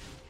Red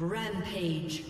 Rampage.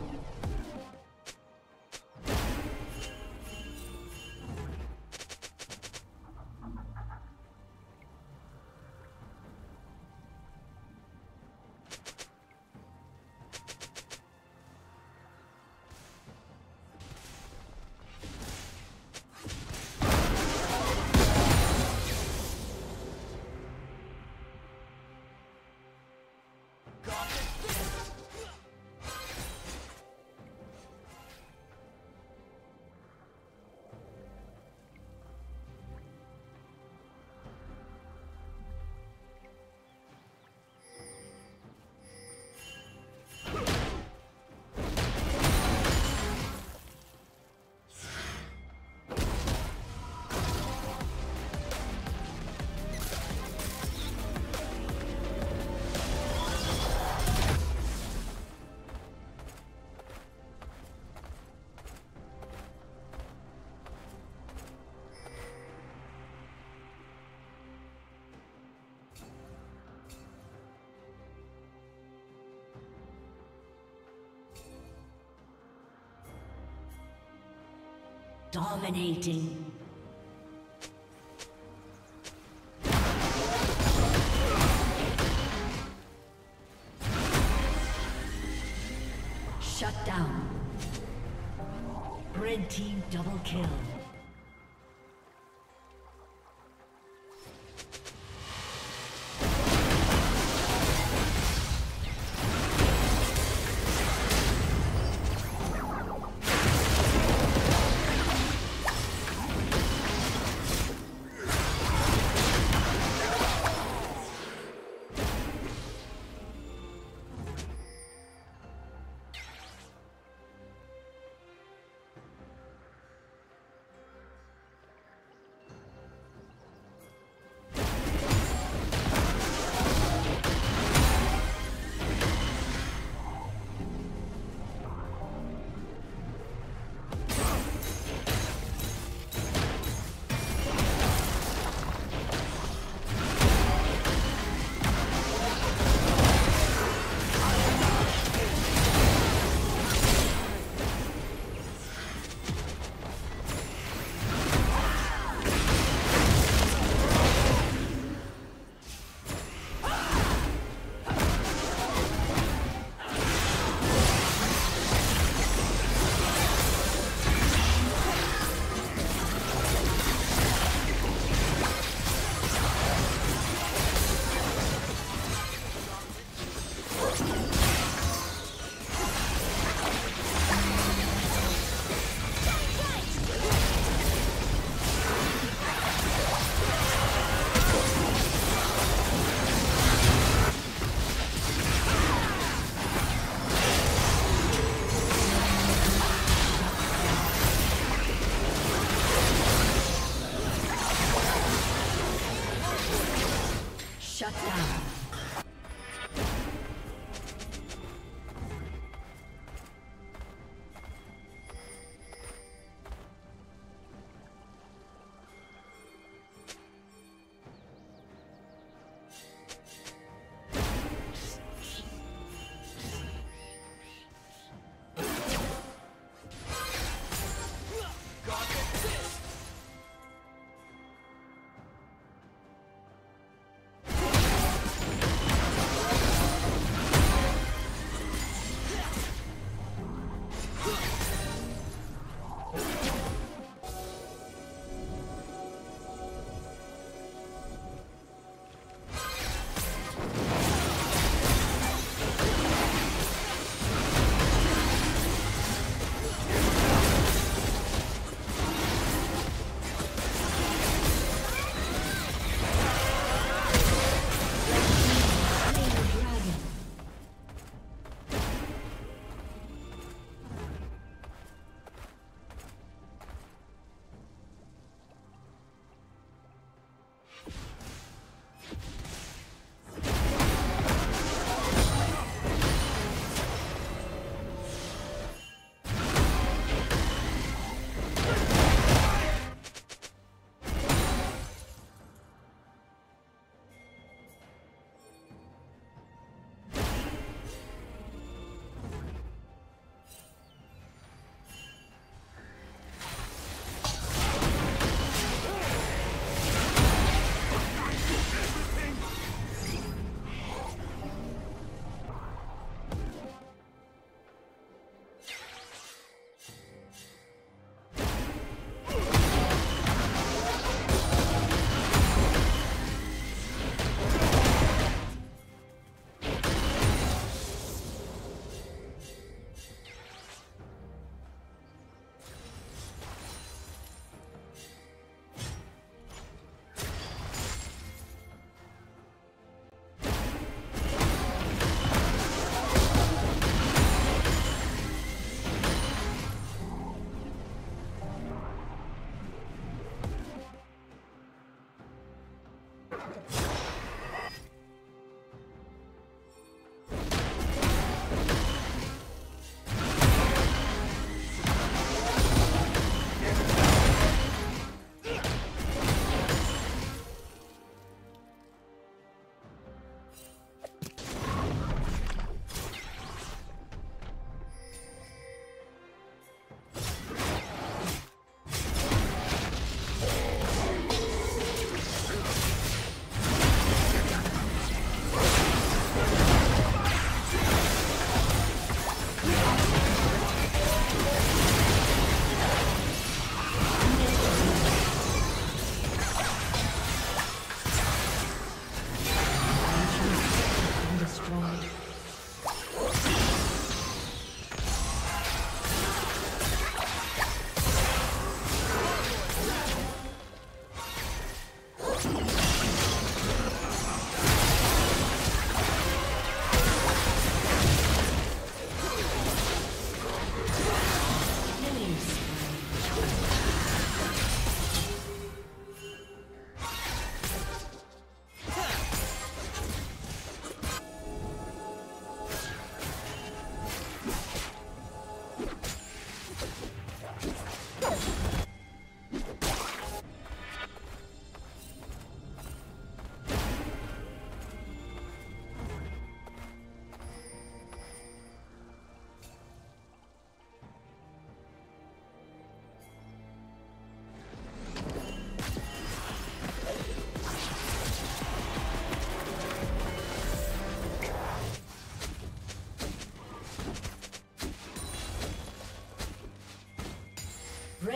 Dominating.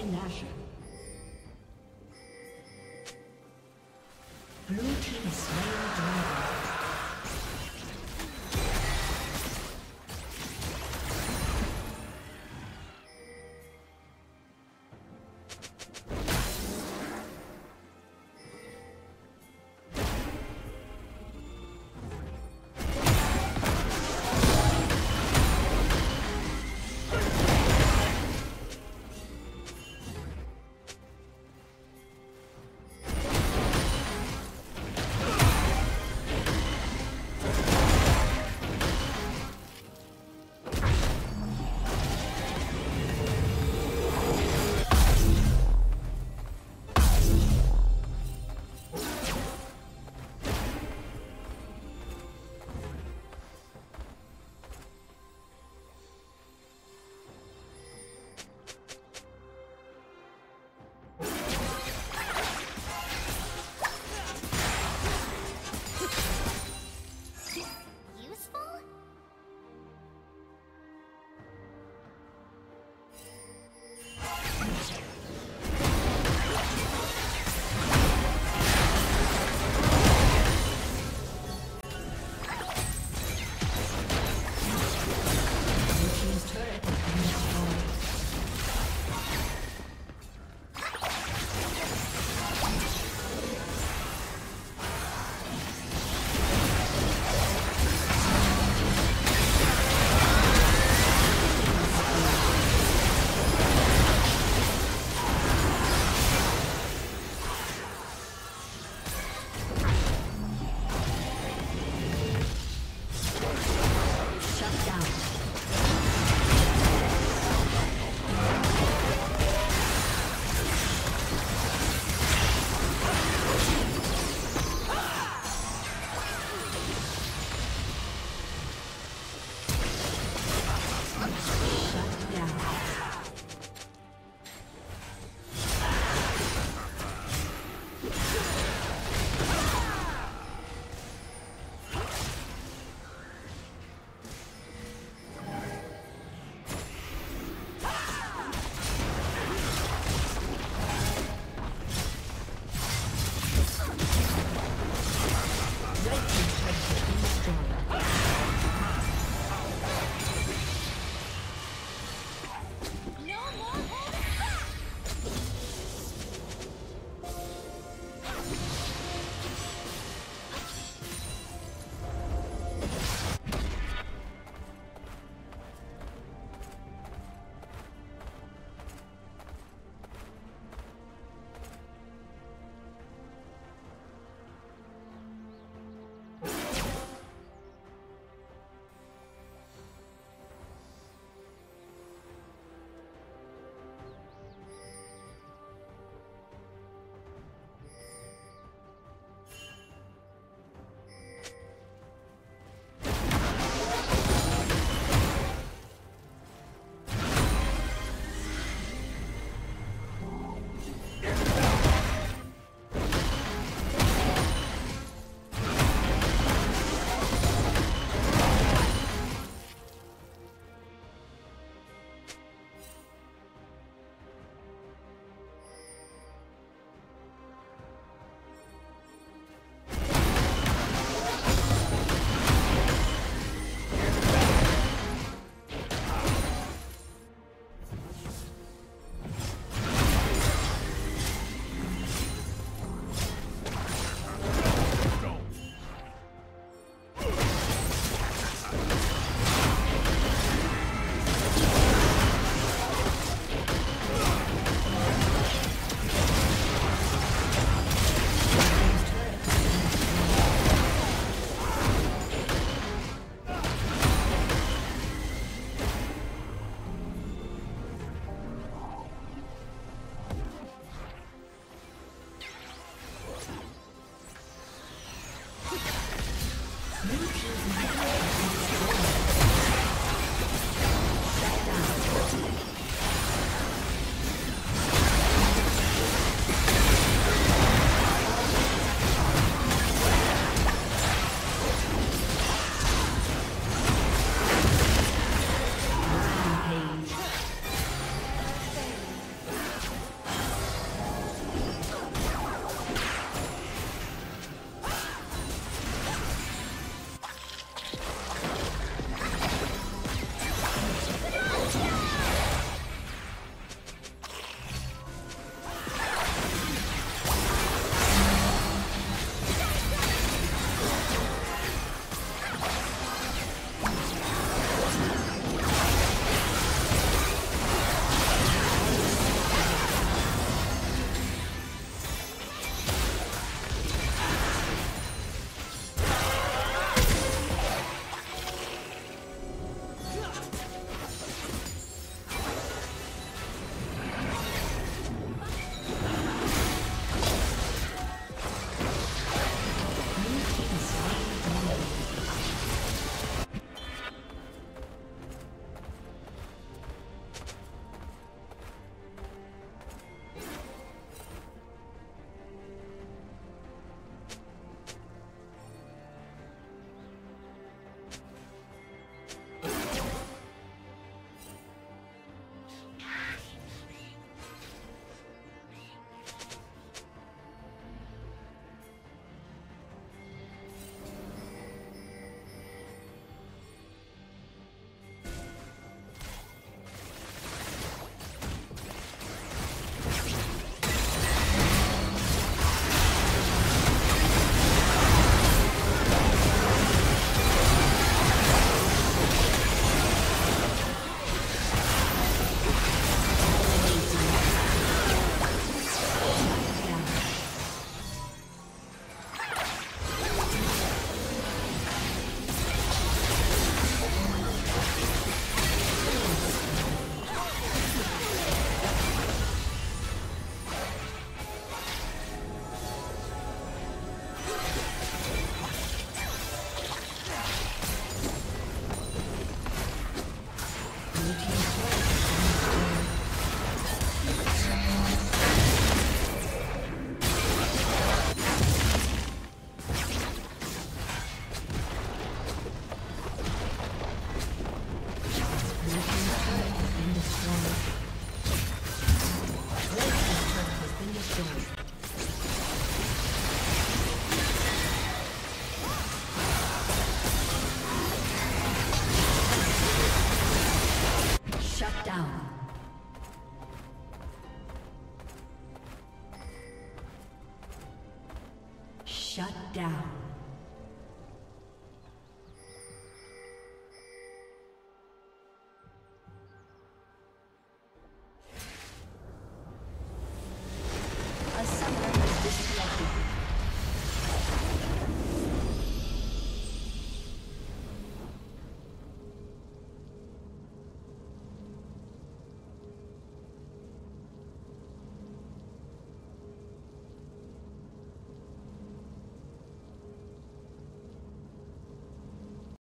Baron Nashor.